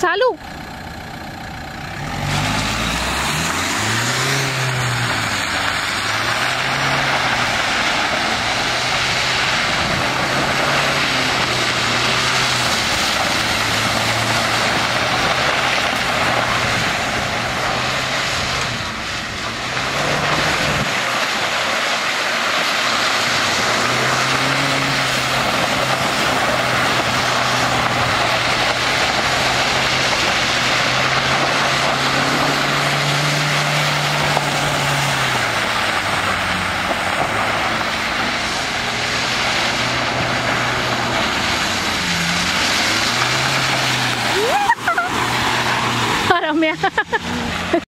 चालू? mẹ.